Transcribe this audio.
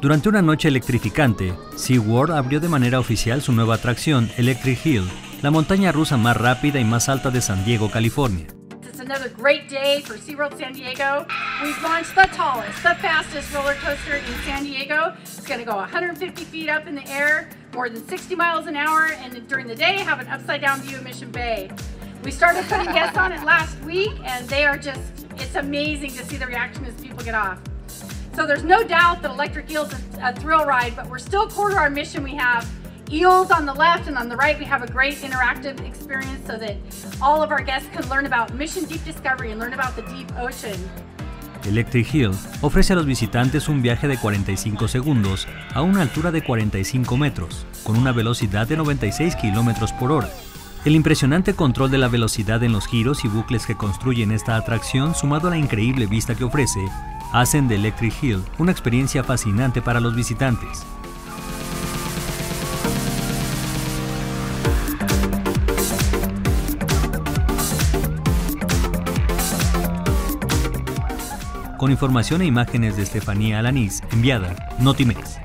Durante una noche electrificante, SeaWorld abrió de manera oficial su nueva atracción, Electric Hill, la montaña rusa más rápida y más alta de San Diego, California. It's another great day for SeaWorld San Diego. We've launched the tallest, the fastest roller coaster in San Diego. It's to go 150 feet up in the air, more than 60 miles an hour, and during the day have an upside down view of Mission Bay. We started putting guests on it last week, and they are just, it's amazing to see the reaction as people get off. So there's no doubt that Electric Eel is a, a thrill ride, but we're still core to our mission. We have eels on the left and on the right we have a great interactive experience so that all of our guests can learn about mission deep discovery and learn about the deep ocean. Electric Hill ofrece a los visitantes un viaje de 45 segundos a una altura de 45 metros, con una velocidad de 96 km por hora. El impresionante control de la velocidad en los giros y bucles que construyen esta atracción, sumado a la increíble vista que ofrece, hacen de Electric Hill una experiencia fascinante para los visitantes. Con información e imágenes de Estefanía Alanís, enviada Notimex.